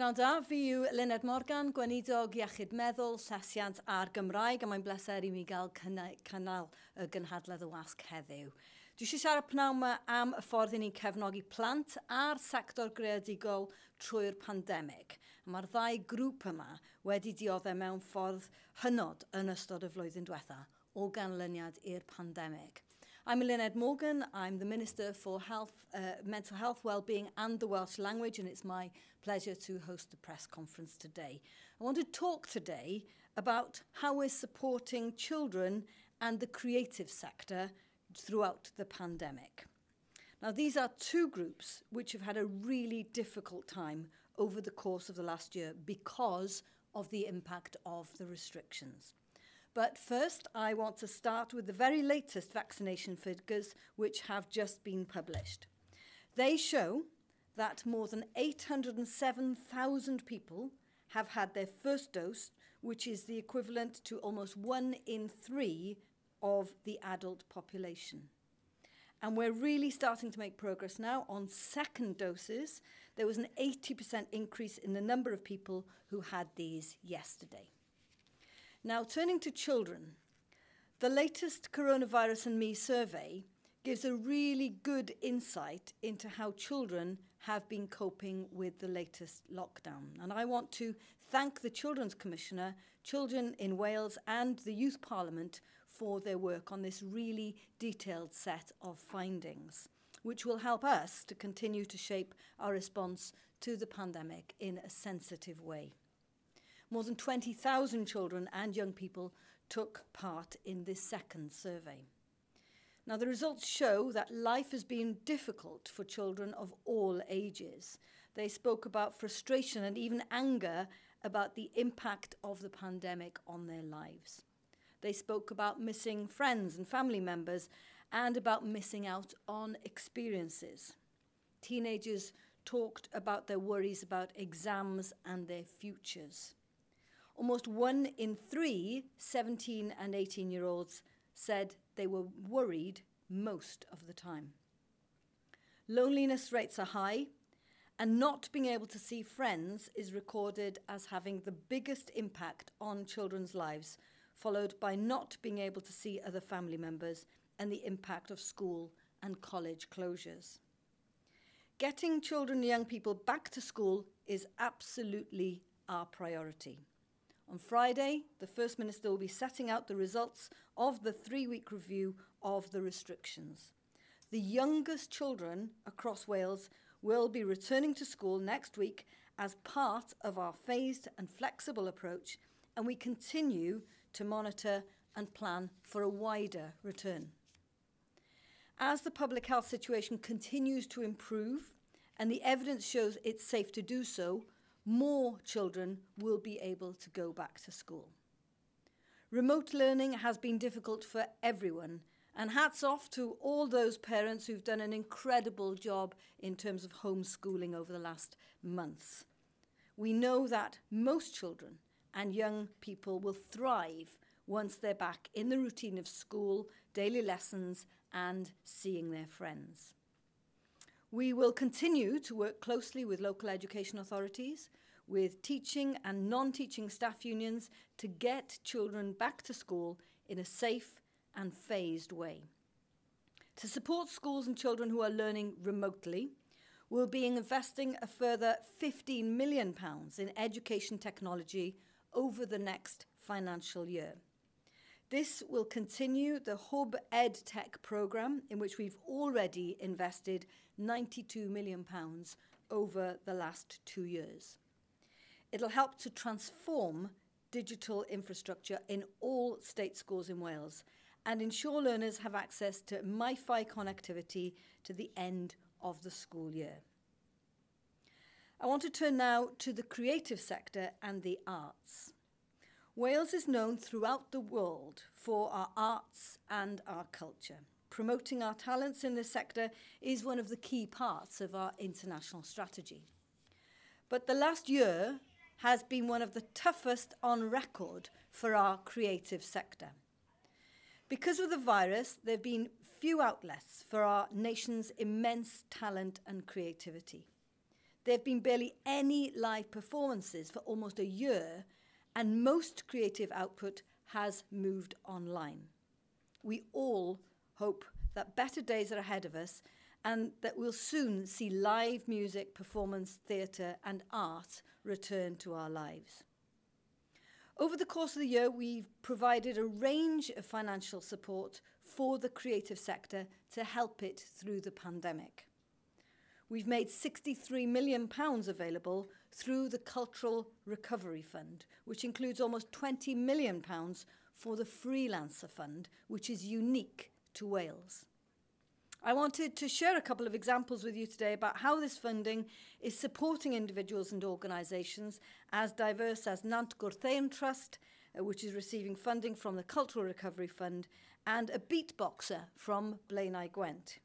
Pnawn da, fi yw Luned Morgan, gweinidog iechyd meddwl, llesiant a'r Gymraeg, a mae'n bleser i mi gael cynnal y gynhadledd y wasg heddiw. Dwi eisiau siarad pnawn yma am y ffordd i ni'n cefnogi plant a'r sector greadigol trwy'r pandemig. Mae'r ddau grŵp yma wedi dioddau mewn ffordd hynod yn ystod y flwyddyn diwetha o ganlyniad i'r pandemig. I'm Lynette Morgan. I'm the Minister for Health, uh, Mental Health, Wellbeing and the Welsh Language, and it's my pleasure to host the press conference today. I want to talk today about how we're supporting children and the creative sector throughout the pandemic. Now, these are two groups which have had a really difficult time over the course of the last year because of the impact of the restrictions. But first, I want to start with the very latest vaccination figures which have just been published. They show that more than 807,000 people have had their first dose, which is the equivalent to almost one in three of the adult population. And we're really starting to make progress now on second doses. There was an 80% increase in the number of people who had these yesterday. Now, turning to children, the latest Coronavirus and Me survey gives a really good insight into how children have been coping with the latest lockdown. And I want to thank the Children's Commissioner, Children in Wales, and the Youth Parliament for their work on this really detailed set of findings, which will help us to continue to shape our response to the pandemic in a sensitive way. More than 20,000 children and young people took part in this second survey. Now, the results show that life has been difficult for children of all ages. They spoke about frustration and even anger about the impact of the pandemic on their lives. They spoke about missing friends and family members and about missing out on experiences. Teenagers talked about their worries about exams and their futures. Almost one in three 17 and 18 year olds said they were worried most of the time. Loneliness rates are high, and not being able to see friends is recorded as having the biggest impact on children's lives, followed by not being able to see other family members and the impact of school and college closures. Getting children and young people back to school is absolutely our priority. On Friday, the First Minister will be setting out the results of the three week review of the restrictions. The youngest children across Wales will be returning to school next week as part of our phased and flexible approach, and we continue to monitor and plan for a wider return. As the public health situation continues to improve and the evidence shows it's safe to do so, more children will be able to go back to school. Remote learning has been difficult for everyone, and hats off to all those parents who've done an incredible job in terms of homeschooling over the last months. We know that most children and young people will thrive once they're back in the routine of school, daily lessons, and seeing their friends. We will continue to work closely with local education authorities, with teaching and non-teaching staff unions to get children back to school in a safe and phased way. To support schools and children who are learning remotely, we'll be investing a further £15 million in education technology over the next financial year. This will continue the Hub Ed Tech programme, in which we've already invested £92 million over the last two years. It'll help to transform digital infrastructure in all state schools in Wales and ensure learners have access to MiFi connectivity to the end of the school year. I want to turn now to the creative sector and the arts. Wales is known throughout the world for our arts and our culture. Promoting our talents in this sector is one of the key parts of our international strategy. But the last year has been one of the toughest on record for our creative sector. Because of the virus, there have been few outlets for our nation's immense talent and creativity. there have been barely any live performances for almost a year, and most creative output has moved online. We all hope that better days are ahead of us and that we'll soon see live music, performance, theatre, and art return to our lives. Over the course of the year, we've provided a range of financial support for the creative sector to help it through the pandemic. We've made £63 million available through the Cultural Recovery Fund, which includes almost £20 million for the Freelancer Fund, which is unique to Wales. I wanted to share a couple of examples with you today about how this funding is supporting individuals and organisations as diverse as Nant Gwrtheyrn Trust, uh, which is receiving funding from the Cultural Recovery Fund, and a beatboxer from Blaenau Gwent.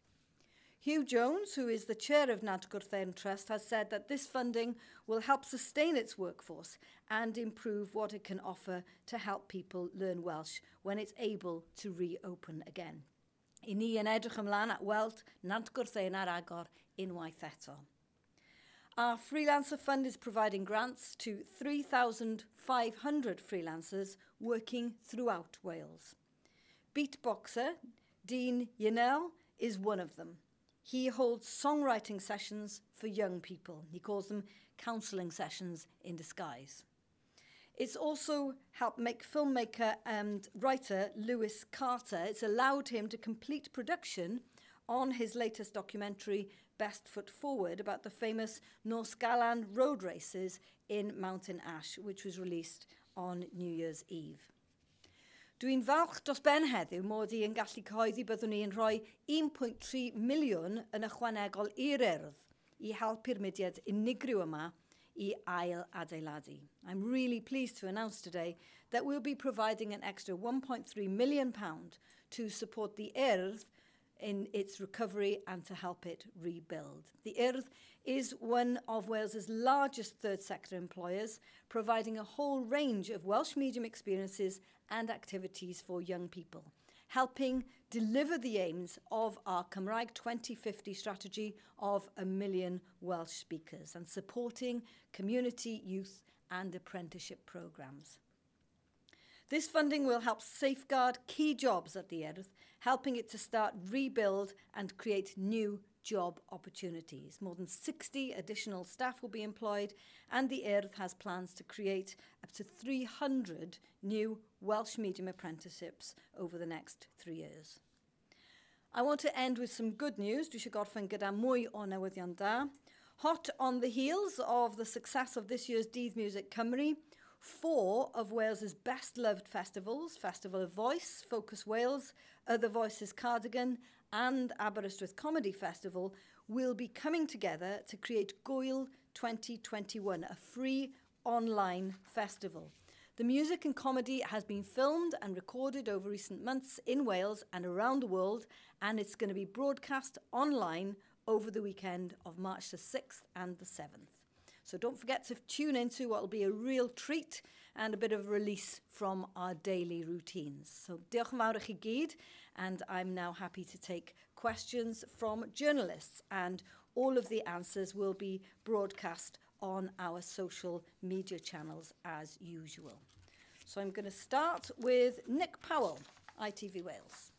Hugh Jones, who is the chair of Nant Gwrtheyrn Trust, has said that this funding will help sustain its workforce and improve what it can offer to help people learn Welsh when it's able to reopen again. I ni yn edrych ymlaen at weld Nant ar agor unwaith eto. Our Freelancer Fund is providing grants to 3,500 freelancers working throughout Wales. Beatboxer Dean Yhnell is one of them. He holds songwriting sessions for young people. He calls them counselling sessions in disguise. It's also helped make filmmaker and writer Lewis Carter. It's allowed him to complete production on his latest documentary, Best Foot Forward, about the famous Nos Galan road races in Mountain Ash, which was released on New Year's Eve. Dwi'n falch dros ben heddiw mod i yn gallu coeddi byddwn ni'n rhoi 1.3 miliwn yn ychwanegol i'r urdd i helpu'r mudiad unigryw yma i ail adeiladu. I'm really pleased to announce today that we'll be providing an extra 1.3 million pound to support the urdd in its recovery and to help it rebuild. The urdd is one of Wales's largest third sector employers, providing a whole range of Welsh medium experiences and activities for young people, helping deliver the aims of our Cymraeg 2050 strategy of a million Welsh speakers and supporting community, youth and apprenticeship programmes. This funding will help safeguard key jobs at the Urdd, helping it to start, rebuild, and create new job opportunities. More than 60 additional staff will be employed, and the Earth has plans to create up to 300 new Welsh medium apprenticeships over the next three years. I want to end with some good news. Dwi eisiau gorffen gyda mwy o newyddion da. Hot on the heels of the success of this year's Dydd Music Cymru, four of Wales's best loved festivals, Festival of Voice, Focus Wales, Other Voices Cardigan and Aberystwyth Comedy Festival will be coming together to create Gwyl 2021, a free online festival. The music and comedy has been filmed and recorded over recent months in Wales and around the world, and it's going to be broadcast online over the weekend of March the 6th and the 7th. So don't forget to tune into what will be a real treat and a bit of release from our daily routines. So diolch yn fawr i chi gyd and I'm now happy to take questions from journalists and all of the answers will be broadcast on our social media channels as usual. So I'm going to start with Nick Powell, ITV Wales.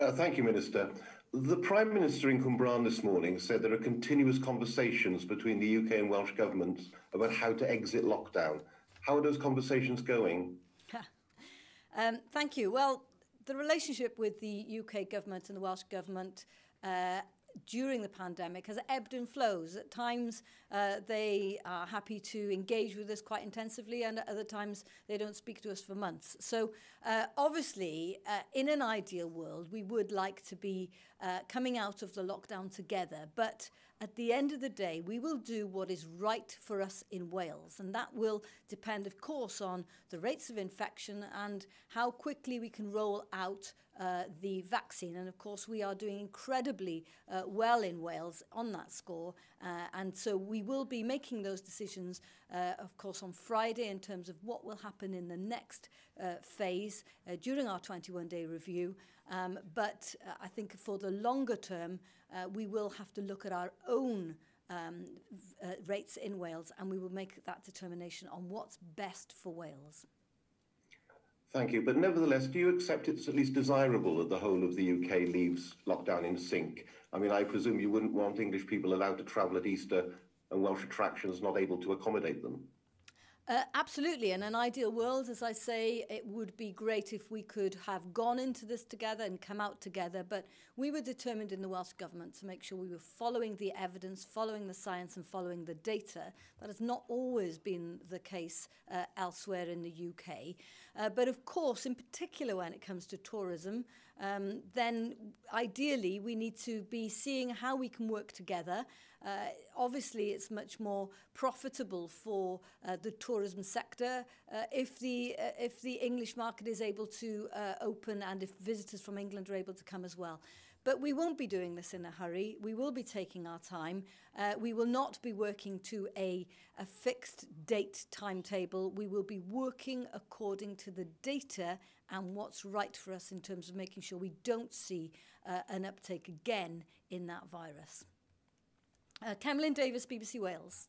Uh, thank you, Minister. The Prime Minister in Cwmbran this morning said there are continuous conversations between the UK and Welsh governments about how to exit lockdown. How are those conversations going? um, thank you. Well, the relationship with the UK government and the Welsh government uh, during the pandemic has ebbed and flows. At times, uh, they are happy to engage with us quite intensively, and at other times, they don't speak to us for months. So, uh, obviously, uh, in an ideal world, we would like to be uh, coming out of the lockdown together. But at the end of the day, we will do what is right for us in Wales. And that will depend, of course, on the rates of infection and how quickly we can roll out uh, the vaccine. And of course, we are doing incredibly uh, well in Wales on that score. Uh, and so we will be making those decisions, uh, of course, on Friday in terms of what will happen in the next uh, phase uh, during our 21 day review. Um, but uh, I think for the longer term, uh, we will have to look at our own um, uh, rates in Wales, and we will make that determination on what's best for Wales. Thank you. But nevertheless, do you accept it's at least desirable that the whole of the UK leaves lockdown in sync? I mean, I presume you wouldn't want English people allowed to travel at Easter and Welsh attractions not able to accommodate them. Uh, absolutely. In an ideal world, as I say, it would be great if we could have gone into this together and come out together. But we were determined in the Welsh Government to make sure we were following the evidence, following the science and following the data. That has not always been the case uh, elsewhere in the UK. Uh, but of course, in particular when it comes to tourism, um, then ideally we need to be seeing how we can work together Uh, obviously, it's much more profitable for uh, the tourism sector uh, if the uh, if the English market is able to uh, open and if visitors from England are able to come as well. But we won't be doing this in a hurry. We will be taking our time. Uh, we will not be working to a, a fixed date timetable. We will be working according to the data and what's right for us in terms of making sure we don't see uh, an uptake again in that virus. Uh, Camlyn Davis, BBC Wales.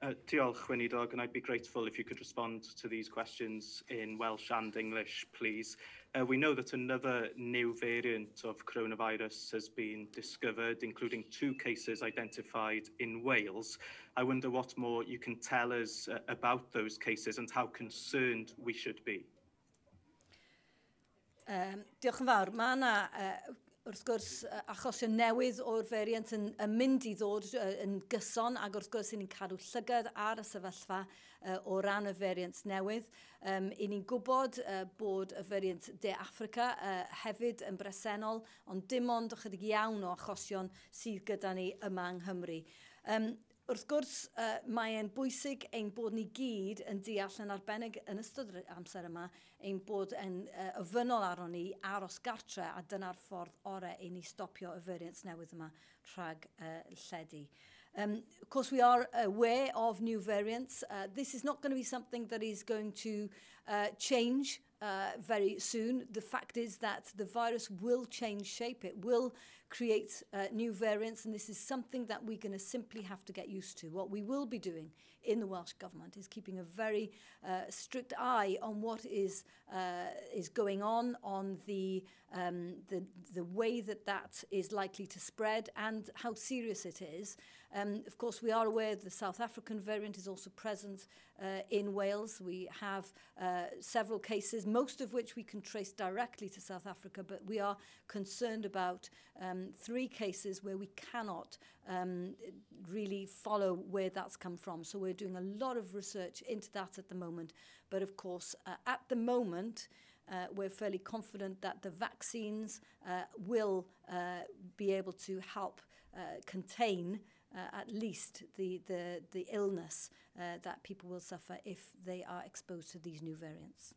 Uh, diolch, Wynidog, and I'd be grateful if you could respond to these questions in Welsh and English, please. Uh, we know that another new variant of coronavirus has been discovered, including two cases identified in Wales. I wonder what more you can tell us uh, about those cases and how concerned we should be. Um, diolch yn fawr. Mae yna uh, wrth gwrs achosion newydd o'r variant yn, yn mynd i ddod yn gyson ac wrth gwrs ni'n cadw llygad ar y sefyllfa uh, o ran y variant newydd. Um, I ni'n gwybod uh, bod y variant De Africa uh, hefyd yn bresennol ond dim ond ychydig iawn o achosion sydd gyda ni yma yng Nghymru. Um, Wrth gwrs, uh, mae'n bwysig ein bod ni gyd yn deall yn arbennig yn ystod yr amser yma, ein bod yn uh, yfynol aron ni aros gartre a dyna'r ffordd orau i ni stopio y fyriant newydd yma rhag uh, lledu. Um, of course, we are aware of new variants. Uh, this is not going to be something that is going to uh, change uh, very soon. The fact is that the virus will change shape, it will create uh, new variants, and this is something that we're going to simply have to get used to. What we will be doing in the Welsh Government is keeping a very uh, strict eye on what is uh, is going on, on the, um, the, the way that that is likely to spread and how serious it is. Um, of course, we are aware the South African variant is also present uh, in Wales. We have uh, several cases, most of which we can trace directly to South Africa, but we are concerned about um, three cases where we cannot um, really follow where that's come from. So we're doing a lot of research into that at the moment. But of course, uh, at the moment, uh, we're fairly confident that the vaccines uh, will uh, be able to help uh, contain uh, at least the, the, the illness uh, that people will suffer if they are exposed to these new variants.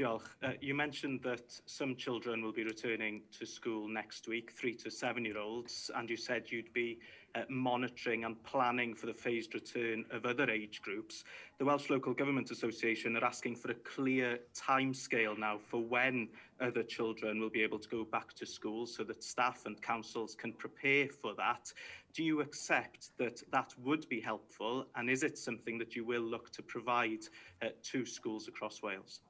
Diolch. Uh, you mentioned that some children will be returning to school next week, three to seven year olds, and you said you'd be uh, monitoring and planning for the phased return of other age groups. The Welsh Local Government Association are asking for a clear timescale now for when other children will be able to go back to school so that staff and councils can prepare for that. Do you accept that that would be helpful, and is it something that you will look to provide uh, to schools across Wales?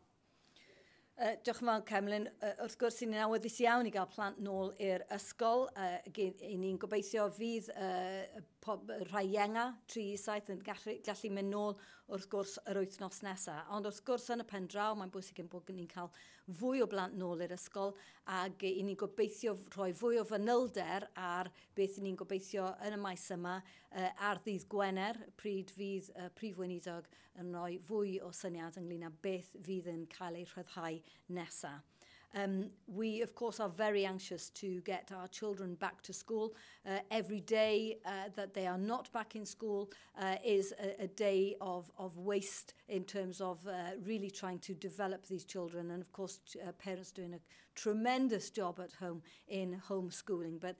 Uh, diolch yn fawr, Cemlyn. Uh, wrth gwrs, ni'n awyddus iawn i gael plant nôl i'r ysgol. Uh, i ni'n gobeithio fydd uh, pob, rhai ienga, tri isaeth yn gallu, gallu mynd nôl wrth gwrs yr wythnos nesaf. Ond wrth gwrs yn y pen draw, mae'n bwysig yn bod ni'n cael fwy o blant nôl i'r ysgol ac i ni'n gobeithio rhoi fwy o fanylder ar beth ni'n gobeithio yn y maes yma uh, ar ddydd Gwener, pryd fydd uh, prif weinidog yn rhoi fwy o syniad ynglyn â beth fydd yn cael ei rhyddhau nesaf. Um, we, of course, are very anxious to get our children back to school. Uh, every day uh, that they are not back in school uh, is a, a day of, of waste in terms of uh, really trying to develop these children. And, of course, uh, parents doing a tremendous job at home in homeschooling. But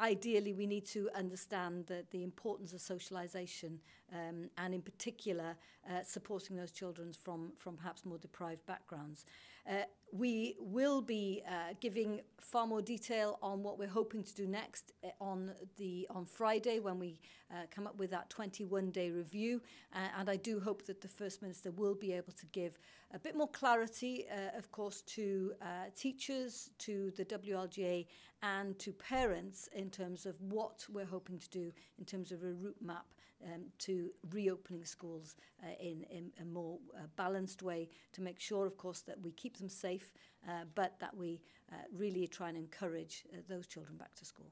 ideally we need to understand that the importance of socialization um, and in particular uh, supporting those children from from perhaps more deprived backgrounds uh, we will be uh, giving far more detail on what we're hoping to do next uh, on the on Friday when we uh, come up with that 21-day review. Uh, and I do hope that the First Minister will be able to give a bit more clarity, uh, of course, to uh, teachers, to the WLGA, and to parents in terms of what we're hoping to do in terms of a route map um, to reopening schools uh, in, in a more uh, balanced way to make sure, of course, that we keep them safe, uh, but that we uh, really try and encourage uh, those children back to school.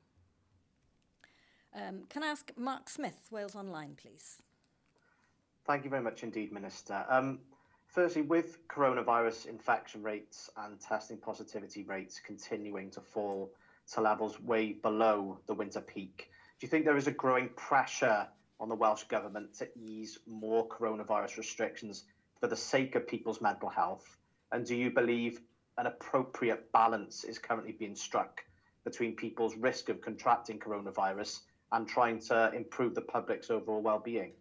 Um, can I ask Mark Smith, Wales Online, please? Thank you very much indeed, Minister. Um, firstly, with coronavirus infection rates and testing positivity rates continuing to fall to levels way below the winter peak, do you think there is a growing pressure on the Welsh Government to ease more coronavirus restrictions for the sake of people's mental health? And do you believe an appropriate balance is currently being struck between people's risk of contracting coronavirus and trying to improve the public's overall well-being?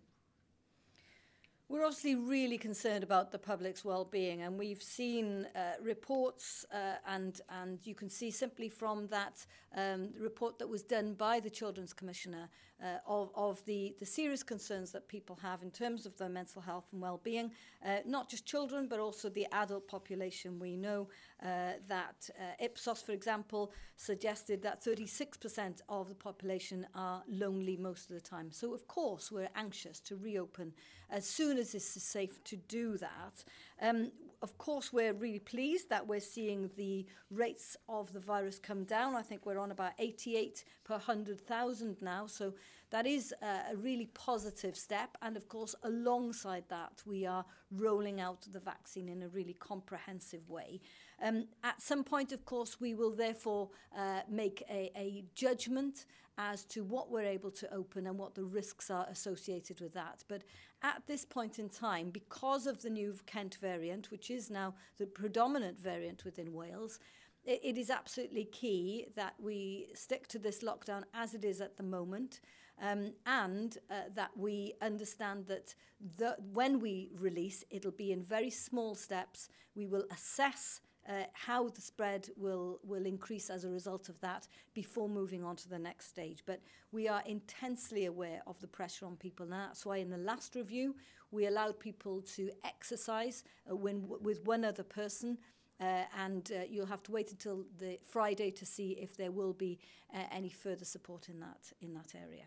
We're obviously really concerned about the public's well-being and we've seen uh, reports uh, and, and you can see simply from that um, report that was done by the Children's Commissioner uh, of, of the, the serious concerns that people have in terms of their mental health and well-being, uh, not just children but also the adult population. We know uh, that uh, Ipsos, for example, suggested that 36% of the population are lonely most of the time. So of course we're anxious to reopen as soon as this is safe to do that. Um, of course, we're really pleased that we're seeing the rates of the virus come down. I think we're on about 88 per 100,000 now. So that is a, a really positive step. And of course, alongside that, we are rolling out the vaccine in a really comprehensive way. Um, at some point, of course, we will therefore uh, make a, a judgment as to what we're able to open and what the risks are associated with that. But at this point in time, because of the new Kent variant, which is now the predominant variant within Wales, it, it is absolutely key that we stick to this lockdown as it is at the moment. Um, and uh, that we understand that the, when we release, it'll be in very small steps. We will assess uh, how the spread will, will increase as a result of that before moving on to the next stage. But we are intensely aware of the pressure on people. And that's why in the last review, we allowed people to exercise uh, when, with one other person uh, and uh, you'll have to wait until the Friday to see if there will be uh, any further support in that in that area.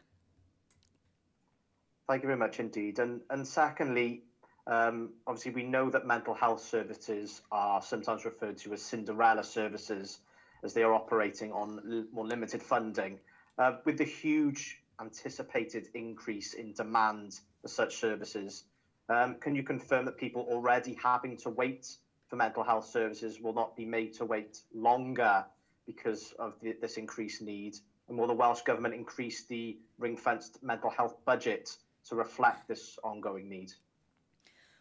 Thank you very much indeed. And and secondly, Um, obviously, we know that mental health services are sometimes referred to as Cinderella services as they are operating on more limited funding. Uh, with the huge anticipated increase in demand for such services, um, can you confirm that people already having to wait for mental health services will not be made to wait longer because of the, this increased need? And will the Welsh Government increase the ring fenced mental health budget to reflect this ongoing need?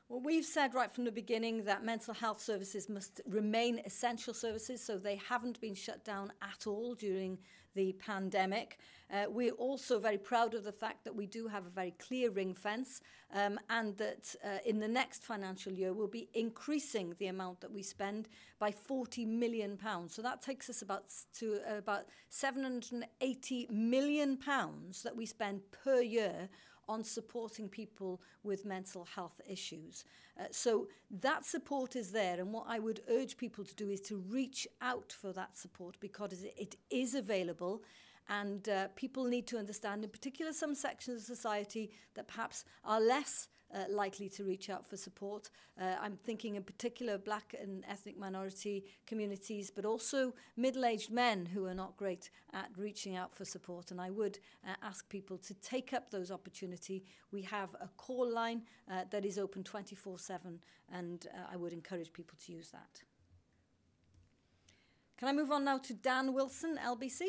Well, we've said right from the beginning that mental health services must remain essential services, so they haven't been shut down at all during the pandemic. Uh, we're also very proud of the fact that we do have a very clear ring fence um, and that uh, in the next financial year we'll be increasing the amount that we spend by 40 million pounds. So that takes us about to about 780 million pounds that we spend per year on supporting people with mental health issues. Uh, so that support is there, and what I would urge people to do is to reach out for that support because it is available. And uh, people need to understand, in particular, some sections of society that perhaps are less uh, likely to reach out for support. Uh, I'm thinking in particular black and ethnic minority communities, but also middle-aged men who are not great at reaching out for support. And I would uh, ask people to take up those opportunity. We have a call line uh, that is open 24-7, and uh, I would encourage people to use that. Can I move on now to Dan Wilson, LBC?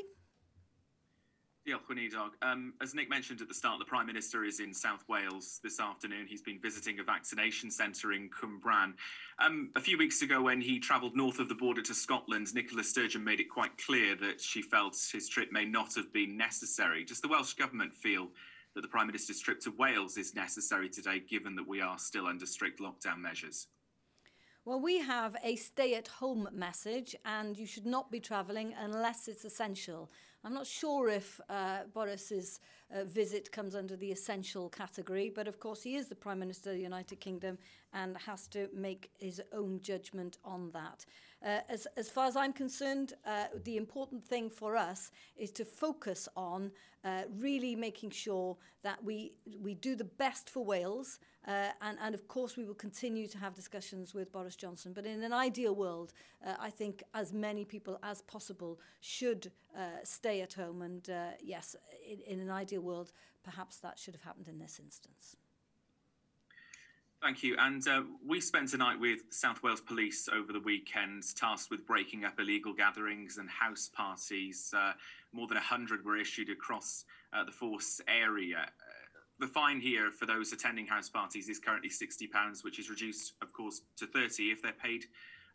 Diolch, Gweinidog. Um, as Nick mentioned at the start, the Prime Minister is in South Wales this afternoon. He's been visiting a vaccination centre in Cwmbran. Um, a few weeks ago, when he travelled north of the border to Scotland, Nicola Sturgeon made it quite clear that she felt his trip may not have been necessary. Does the Welsh Government feel that the Prime Minister's trip to Wales is necessary today, given that we are still under strict lockdown measures? Well, we have a stay at home message, and you should not be travelling unless it's essential. I'm not sure if uh, Boris's uh, visit comes under the essential category, but of course, he is the Prime Minister of the United Kingdom and has to make his own judgment on that. Uh, as, as far as I'm concerned, uh, the important thing for us is to focus on uh, really making sure that we, we do the best for Wales. Uh, and, and of course, we will continue to have discussions with Boris Johnson. But in an ideal world, uh, I think as many people as possible should uh, stay at home. And uh, yes, in, in an ideal world, perhaps that should have happened in this instance. Thank you. And uh, we spent a night with South Wales Police over the weekend, tasked with breaking up illegal gatherings and house parties. Uh, more than 100 were issued across uh, the force area. Uh, the fine here for those attending house parties is currently £60, which is reduced, of course, to 30 if they're paid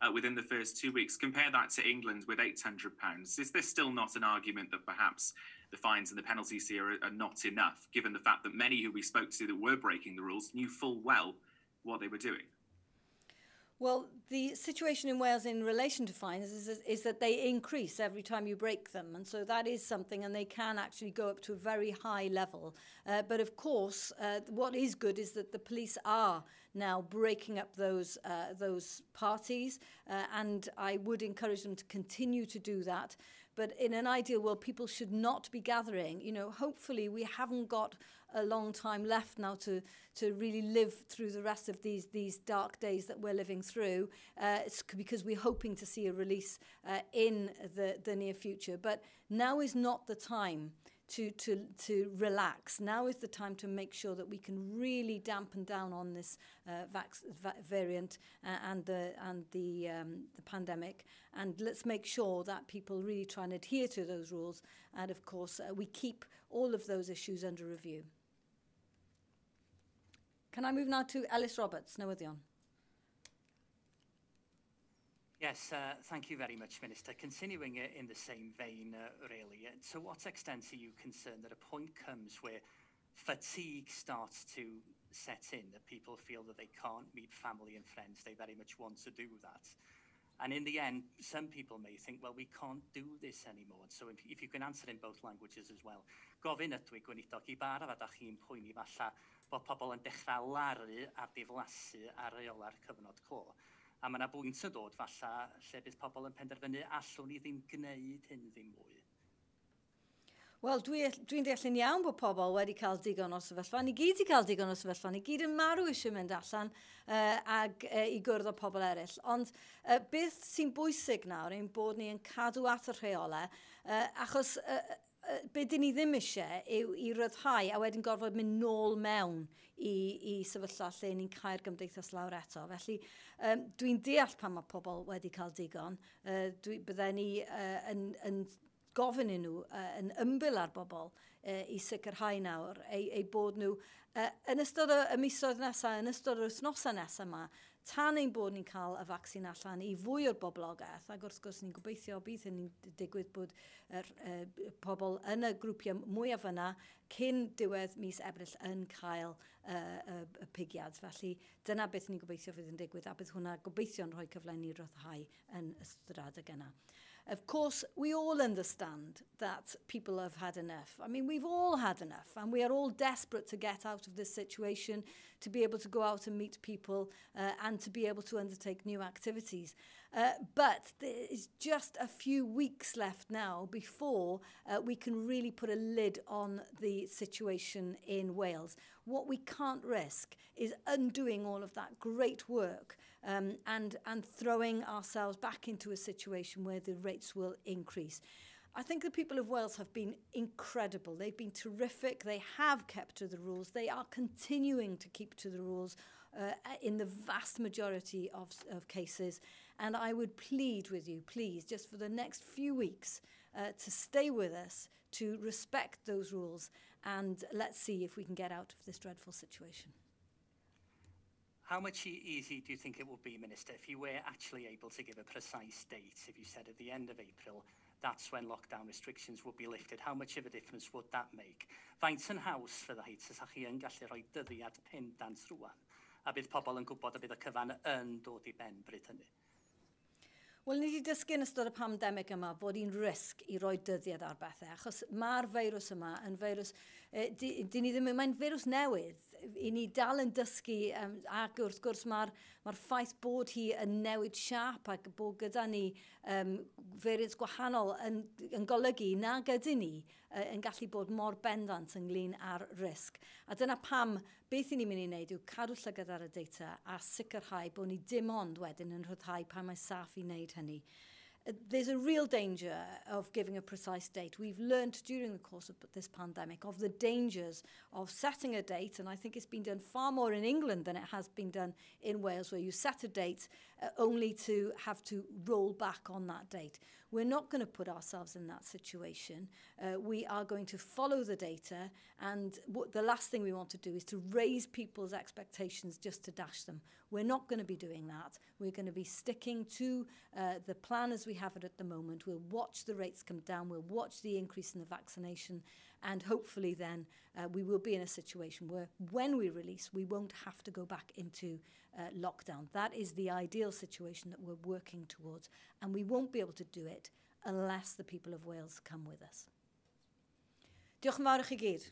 uh, within the first two weeks. Compare that to England with £800. Is there still not an argument that perhaps the fines and the penalties here are, are not enough, given the fact that many who we spoke to that were breaking the rules knew full well what they were doing? Well, the situation in Wales in relation to fines is, is, is that they increase every time you break them. And so that is something, and they can actually go up to a very high level. Uh, but of course, uh, what is good is that the police are now breaking up those, uh, those parties. Uh, and I would encourage them to continue to do that. But in an ideal world, people should not be gathering. You know, hopefully we haven't got a long time left now to, to really live through the rest of these, these dark days that we're living through. Uh, it's because we're hoping to see a release uh, in the, the near future. But now is not the time to, to, to relax. Now is the time to make sure that we can really dampen down on this uh, vax, va variant uh, and the and the um, the pandemic. And let's make sure that people really try and adhere to those rules. And of course, uh, we keep all of those issues under review. Can I move now to Ellis Roberts, Newyddion? Yes, uh, thank you very much, Minister. Continuing uh, in the same vein, uh, really, uh, to what extent are you concerned that a point comes where fatigue starts to set in, that people feel that they can't meet family and friends? They very much want to do that. And in the end, some people may think, well, we can't do this anymore. So if, if you can answer in both languages as well. Gofyn ydw i gweinidog i baraf a da chi'n poeni falla bod pobl yn dechrau laru a diflasu ar reola'r cyfnod clo. A mae yna bwynt yn dod falla lle bydd pobl yn penderfynu allwn ni ddim gwneud hyn ddim mwy. Wel, dwi'n dwi, dwi deallun iawn bod pobl wedi cael digon o sefyllfa. Ni gyd i cael digon o sefyllfa. Ni gyd yn marw eisiau mynd allan uh, ag, uh, i gwrdd o pobl eraill. Ond uh, beth sy'n bwysig nawr ein bod ni yn cadw at y rheolau. Uh, achos uh, be dyn ni ddim eisiau yw i ryddhau a wedyn gorfod mynd nôl mewn i, i sefyllfa lle ni'n cael gymdeithas lawr eto. Felly, um, dwi'n deall pan mae pobl wedi cael digon. Uh, dwi, bydden ni uh, yn, yn gofyn i nhw uh, yn ymbyl ar bobl uh, i sicrhau nawr, eu, eu bod nhw uh, yn ystod y, y misoedd nesaf, yn ystod yr wythnosau nesaf yma, tan ein bod ni'n cael y vaccine allan i fwy o'r boblogaeth, ac wrth gwrs ni'n gobeithio bydd hynny'n digwydd bod yr er, er, pobl yn y grwpiau mwyaf yna cyn diwedd mis Ebrill yn cael uh, y y pigiad. Felly dyna beth ni'n gobeithio fydd yn digwydd a bydd hwnna gobeithio'n rhoi cyfle ni ryddhau yn y stradeg yna. Of course, we all understand that people have had enough. I mean, we've all had enough, and we are all desperate to get out of this situation, to be able to go out and meet people, uh, and to be able to undertake new activities. Uh, but there is just a few weeks left now before uh, we can really put a lid on the situation in Wales. What we can't risk is undoing all of that great work um, and, and throwing ourselves back into a situation where the rates will increase. I think the people of Wales have been incredible. They've been terrific. They have kept to the rules. They are continuing to keep to the rules uh, uh in the vast majority of, of cases. And I would plead with you, please, just for the next few weeks, uh, to stay with us, to respect those rules and let's see if we can get out of this dreadful situation. How much e-, easy do you think it would be, Minister, if you were actually able to give a precise date, if you said at the end of April, that's when lockdown restrictions would be lifted? How much of a difference would that make? Faint yn haws fyddai, hi, chi yn gallu rhoi dyddiad pendant rwan, a bydd pobl yn gwybod y bydd y cyfan yn dod i ben bryd hynny? Wel, ni wedi dysgu yn ystod y pandemig yma bod hi'n risg i roi dyddiad ar bethau, achos mae'r feirws yma yn feirws di, ni ddim, mae'n firws newydd. I ni dal yn dysgu, um, ac wrth gwrs mae'r mae ffaith bod hi yn newid siap ac bod gyda ni um, feirys gwahanol yn, yn golygu na gyda ni uh, yn gallu bod mor bendant ynglyn â'r risg. A dyna pam beth i ni'n mynd i wneud yw cadw llygad ar y data a sicrhau bod ni dim ond wedyn yn rhyddhau pan mae saff i wneud hynny. There's a real danger of giving a precise date. We've learned during the course of this pandemic of the dangers of setting a date, and I think it's been done far more in England than it has been done in Wales, where you set a date uh, only to have to roll back on that date. We're not going to put ourselves in that situation. Uh, we are going to follow the data, and what, the last thing we want to do is to raise people's expectations just to dash them. We're not going to be doing that. We're going to be sticking to uh, the plan as we have it at the moment. We'll watch the rates come down. We'll watch the increase in the vaccination And hopefully then uh, we will be in a situation where when we release, we won't have to go back into uh, lockdown. That is the ideal situation that we're working towards. And we won't be able to do it unless the people of Wales come with us. Diolch yn fawr i chi gyd.